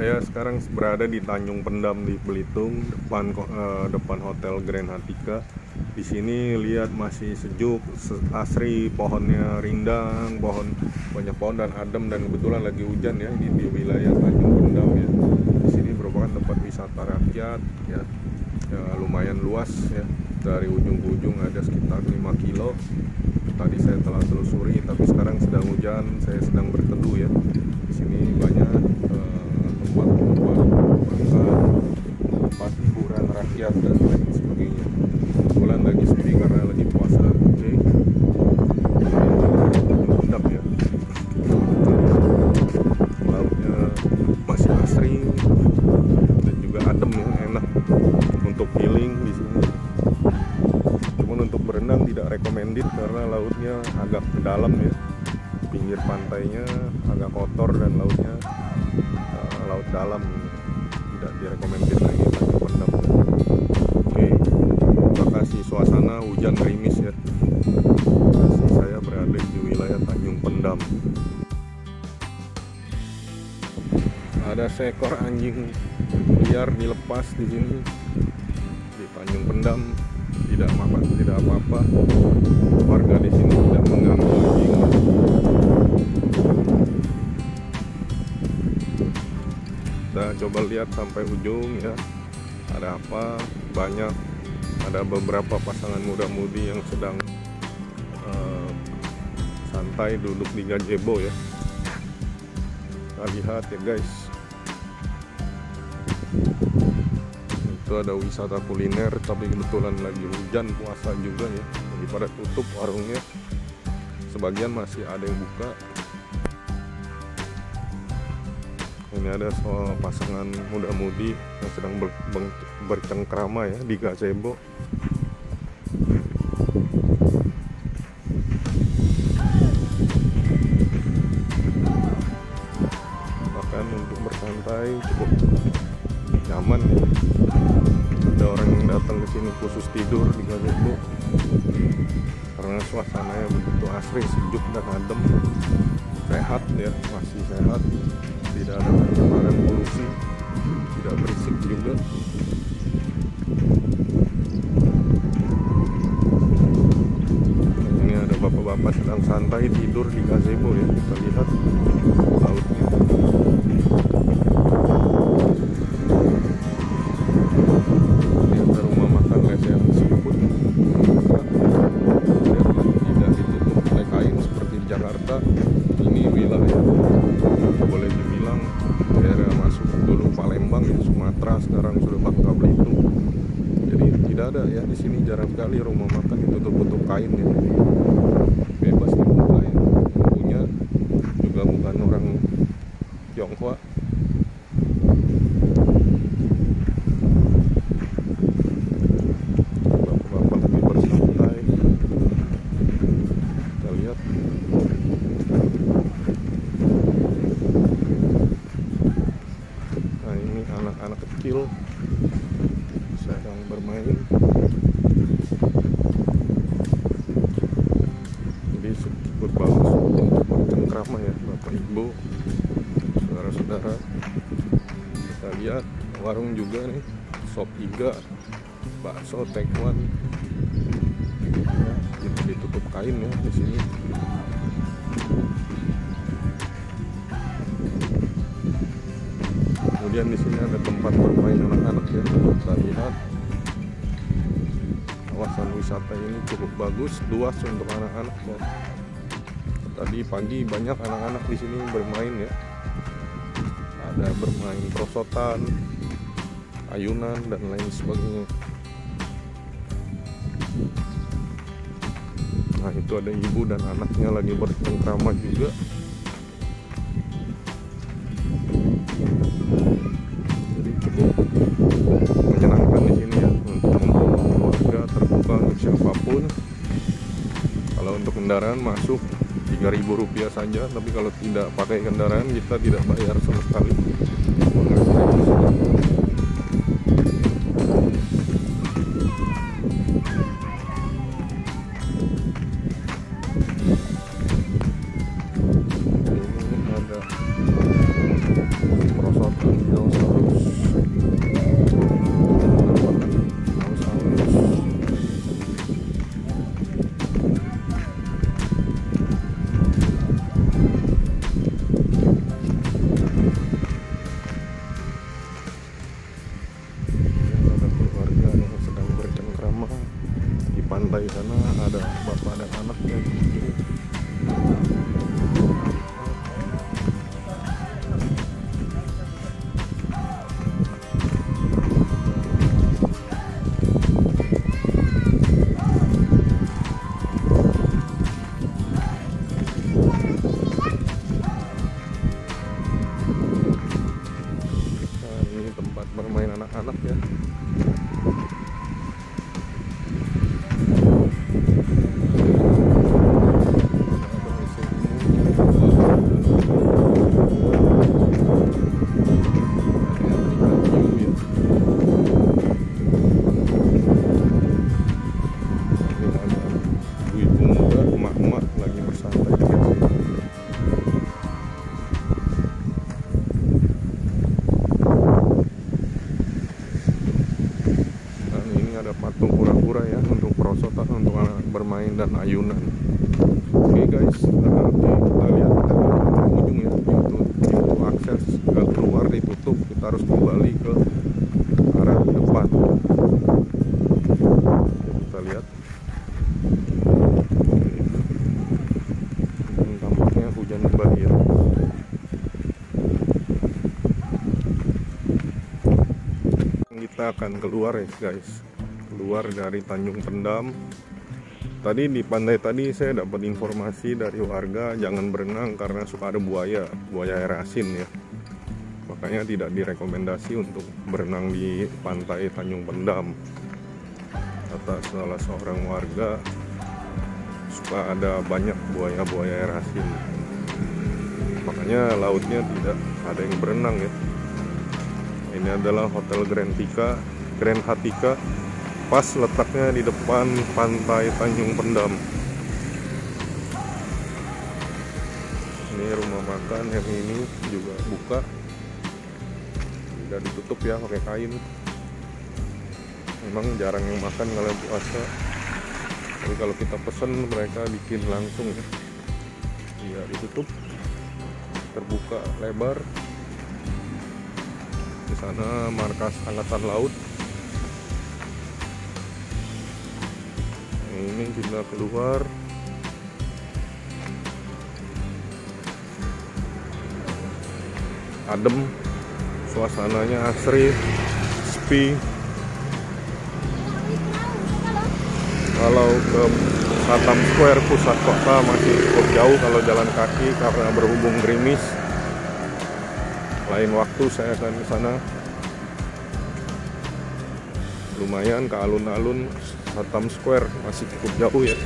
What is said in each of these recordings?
Saya sekarang berada di Tanjung Pendam di Belitung, depan uh, depan Hotel Grand Hatika. Di sini lihat masih sejuk, asri, pohonnya rindang, pohon banyak pohon dan adem dan kebetulan lagi hujan ya di, di wilayah Tanjung Pendam ya. Di sini merupakan tempat wisata rakyat ya, ya lumayan luas ya. Dari ujung ke ujung ada sekitar 5 kilo. Tadi saya telah telusuri, tapi sekarang sedang hujan, saya sedang berteduh ya. Karena lautnya? Agak ke dalam ya. Pinggir pantainya agak kotor dan lautnya uh, laut dalam. Tidak direkomendasi lagi bagi pendam oke lokasi suasana hujan gerimis ya. Lokasi saya berada di wilayah Tanjung Pendam. Ada seekor anjing liar dilepas di sini di Tanjung Pendam tidak apa tidak apa-apa. Warga di sini tidak mengganggu anjing kita coba lihat sampai ujung ya. Ada apa? Banyak. Ada beberapa pasangan muda-mudi yang sedang uh, santai duduk di gazebo ya. Kita lihat ya guys itu ada wisata kuliner tapi kebetulan lagi hujan puasa juga ya. Pada tutup warungnya. Sebagian masih ada yang buka. Ini ada soal pasangan muda-mudi yang sedang ber, bercengkrama ya di gazebo datang ke sini khusus tidur di gazebo karena suasananya begitu asri sejuk dan adem. Sehat ya masih sehat. Tidak ada pencemaran polusi tidak berisik juga. Ini ada bapak-bapak sedang santai tidur di gazebo ya kita lihat saudara-saudara kita lihat warung juga nih. Sop iga bakso tekwan itu ditutup kain ya di sini. Kemudian di sini ada tempat bermain anak-anak ya. Kita lihat kawasan wisata ini cukup bagus luas untuk anak-anak ya. Tadi pagi banyak anak-anak di sini bermain ya. Ada bermain perosotan ayunan dan lain sebagainya. Nah itu ada ibu dan anaknya lagi bercengkrama juga kendaraan masuk Rp3.000 saja tapi kalau tidak pakai kendaraan kita tidak bayar sama sekali akan keluar ya guys. Keluar dari Tanjung Pendam. Tadi di pantai tadi saya dapat informasi dari warga jangan berenang karena suka ada buaya buaya air asin ya. Makanya tidak direkomendasi untuk berenang di pantai Tanjung Pendam. Kata salah seorang warga suka ada banyak buaya-buaya air asin. Makanya lautnya tidak ada yang berenang ya ini adalah Hotel Grand Tika, Grand Hatika, pas letaknya di depan pantai Tanjung Pendam. Ini rumah makan yang ini juga buka, tidak ditutup ya pakai kain. Memang jarang yang makan kalau puasa. Tapi kalau kita pesen mereka bikin langsung ya. Ditutup, terbuka lebar di sana markas angkatan laut. Ini kita keluar. Adem suasananya asri sepi. Kalau ke Satam Square pusat kota masih cukup jauh kalau jalan kaki karena berhubung gerimis lain waktu saya akan ke sana. Lumayan ke alun-alun Satam Square masih cukup jauh ya.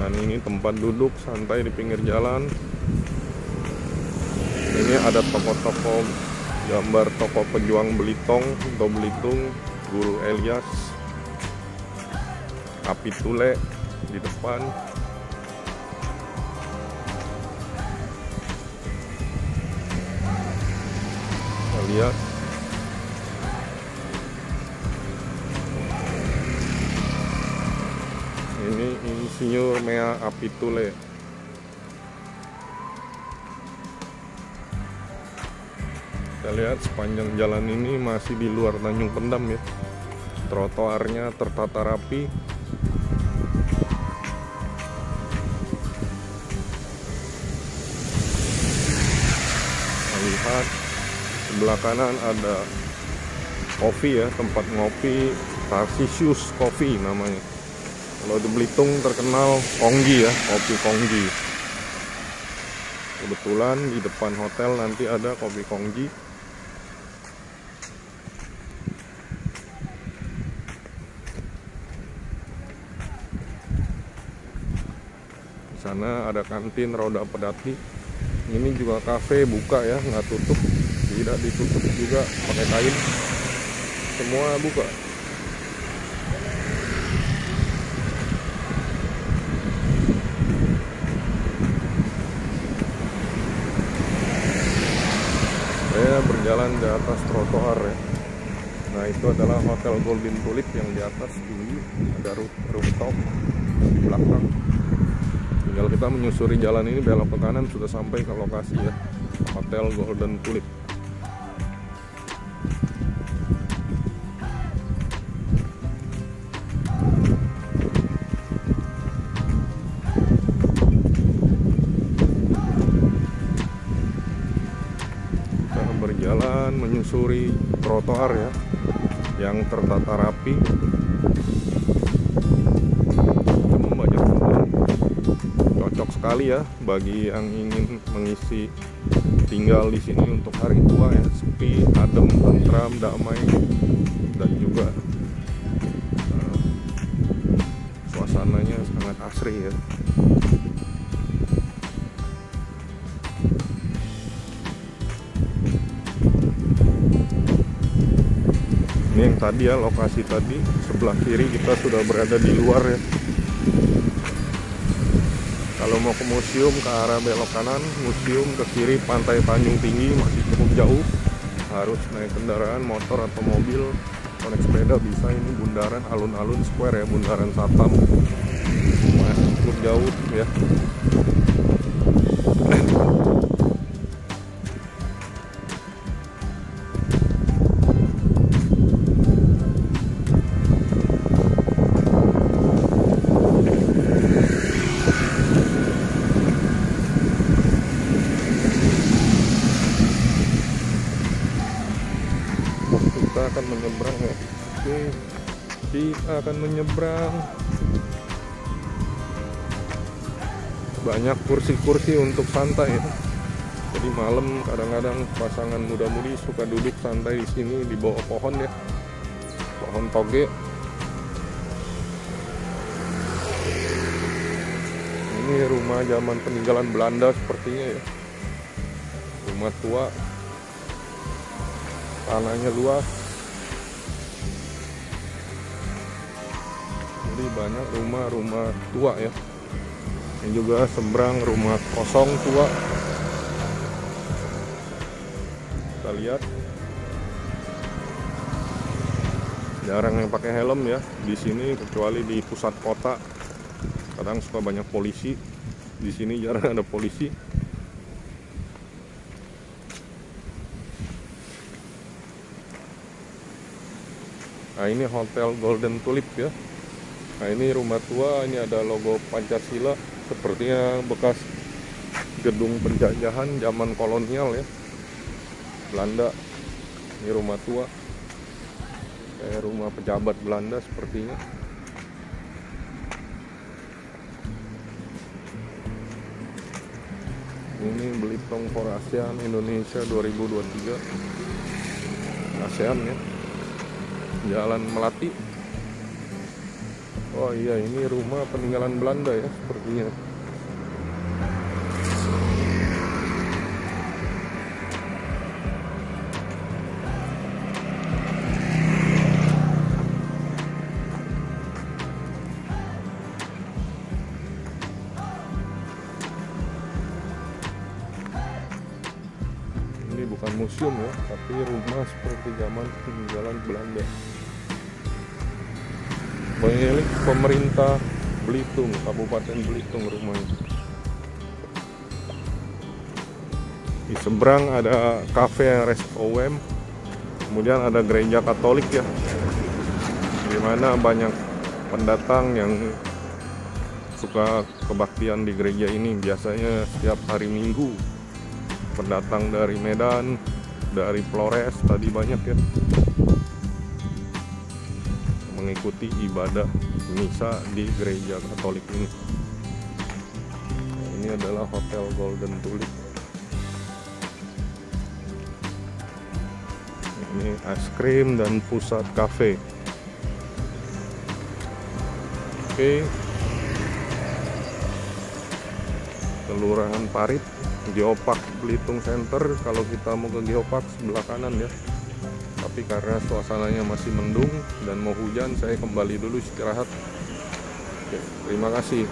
Dan ini tempat duduk santai di pinggir jalan. Ini ada toko-toko gambar toko pejuang Belitong atau Belitung Guru Elias. Api Tule di depan lihat ini insinyur Mea Apitule. Kita lihat sepanjang jalan ini masih di luar Tanjung Pendam ya. Trotoarnya tertata rapi sebelah kanan ada kopi ya tempat ngopi Tarsisius Coffee namanya. Kalau di Belitung terkenal Konggi ya kopi Konggi. Kebetulan di depan hotel nanti ada kopi Konggi. Sana ada kantin roda pedati ini juga kafe buka ya nggak tutup. Tidak ditutup juga pakai kain. Semua buka. Saya berjalan di atas trotoar ya. Nah itu adalah hotel golden tulip yang di atas tinggi ada rooftop di belakang tinggal kita menyusuri jalan ini belok ke kanan sudah sampai ke lokasi ya. Hotel Golden Tulip. Berjalan menyusuri trotoar ya yang tertata rapi sekali ya bagi yang ingin mengisi tinggal di sini untuk hari tua ya. Sepi adem tentram damai dan juga uh, suasananya sangat asri ya. Ini yang tadi ya lokasi tadi sebelah kiri kita sudah berada di luar ya kalau mau ke museum ke arah belok kanan museum ke kiri pantai Tanjung Tinggi masih cukup jauh. Harus naik kendaraan motor atau mobil naik sepeda bisa. Ini bundaran alun-alun square ya bundaran Satam. Masih cukup jauh ya akan menyeberang. Banyak kursi-kursi untuk santai. Ya jadi malam kadang-kadang pasangan muda-mudi suka duduk santai di sini di bawah pohon ya. Pohon toge. Ini rumah zaman peninggalan Belanda sepertinya ya. Rumah tua. Tanahnya luas jadi banyak rumah-rumah tua ya. Ini juga seberang rumah kosong tua. Kita lihat. Jarang yang pakai helm ya di sini kecuali di pusat kota. Kadang suka banyak polisi. Di sini jarang ada polisi. Nah ini hotel Golden Tulip ya. Nah ini rumah tua, ini ada logo Pancasila, sepertinya bekas gedung penjajahan zaman kolonial ya, Belanda. Ini rumah tua, kayak rumah pejabat Belanda sepertinya. Ini Belitung for ASEAN Indonesia 2023 ASEAN ya Jalan Melati. Oh iya, ini rumah peninggalan Belanda ya, sepertinya. Ini bukan museum ya, tapi rumah seperti zaman peninggalan Belanda milik pemerintah Belitung, Kabupaten Belitung rumahnya. Di seberang ada cafe Restowem, kemudian ada gereja Katolik ya, di mana banyak pendatang yang suka kebaktian di gereja ini. Biasanya setiap hari Minggu pendatang dari Medan, dari Flores tadi banyak ya mengikuti ibadah misa di gereja Katolik ini. Nah, ini adalah Hotel Golden Tulip. Ini es krim dan pusat kafe. Oke. Kelurahan Parit, Geopark Belitung Center. Kalau kita mau ke Geopark sebelah kanan ya tapi karena suasananya masih mendung dan mau hujan saya kembali dulu istirahat. Oke, terima kasih